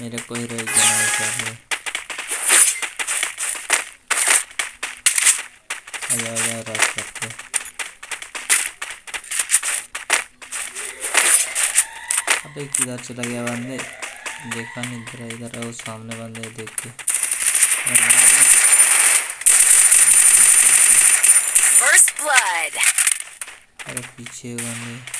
मेरे को ही रही जाना चाहिए अल्लाह अल्लाह किधर चला गया बंदे देखा नहीं। इधर इधर वो सामने बंदे देख के अरे पीछे बंदे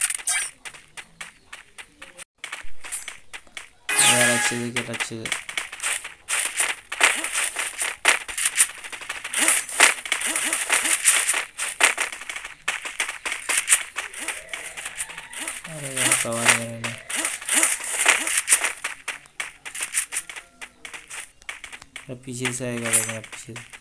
अच्छे विकेट अच्छे अरे यार पीछे से आएगा पीछे से।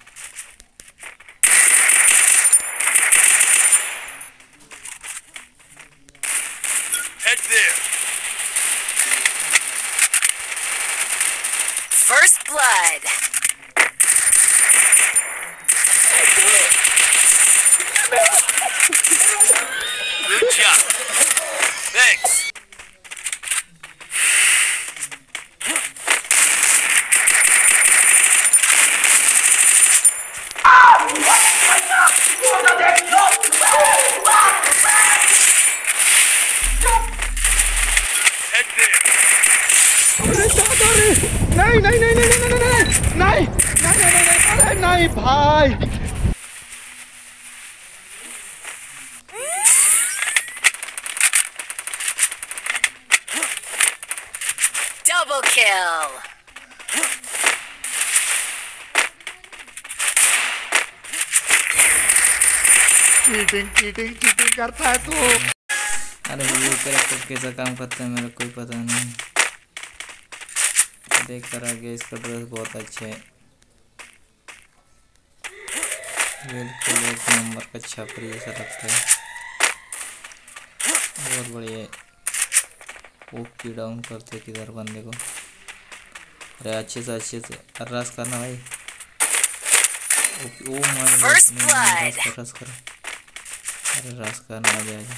First. Good job. Thanks. Head there. नहीं नहीं नहीं नहीं नहीं नहीं नहीं नहीं नहीं नहीं नहीं अरे नहीं भाई Double kill. Cheating cheating cheating करता है तू अरे ये कैरेक्टर कैसा काम करता है मेरे को कोई पता नहीं देख कर आगे इसका ड्रेस बहुत अच्छा है। बिल्कुल एक नंबर का छपरी जैसा लगता है। बहुत बढ़िया है। ओके डाउन करते किधर बंदे को। अरे अच्छे से अच्छे से। रस करना भाई। Okay oh my. कर रस कर। अरे रस करना आ जाएगा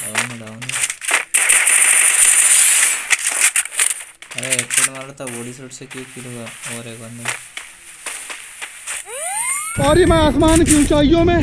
डाउन डाउन अरे एक मारा था बॉडी शॉट से क्यों किल और एक बंदा। और ये मैं आसमान की ऊंचाइयों में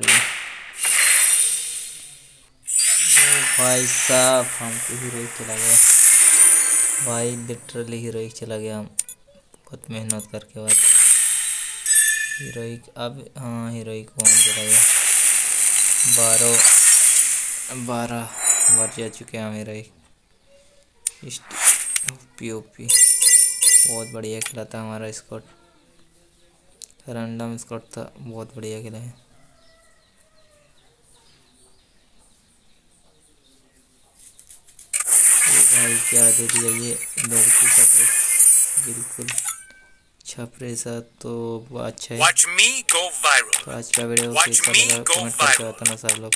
दिया तो भाई है साहब हमको हीरोइक चला गया भाई लिटरली हीरोइक चला गया हम बहुत मेहनत करके बाद हीरोइक अब हाँ हीरोइक वहाँ चला गया बारह बारह बार जा चुके हैं हम एक पी ओ पी बहुत बढ़िया खेला था हमारा स्कॉट रैंडम स्कॉट था बहुत बढ़िया खेला है। भाई क्या दे दिया ये लड़की का ड्रेस बिल्कुल छपरे सा तो अच्छा है. तो आज का वीडियो कैसा लगा कमेंट करके बताना सब लोग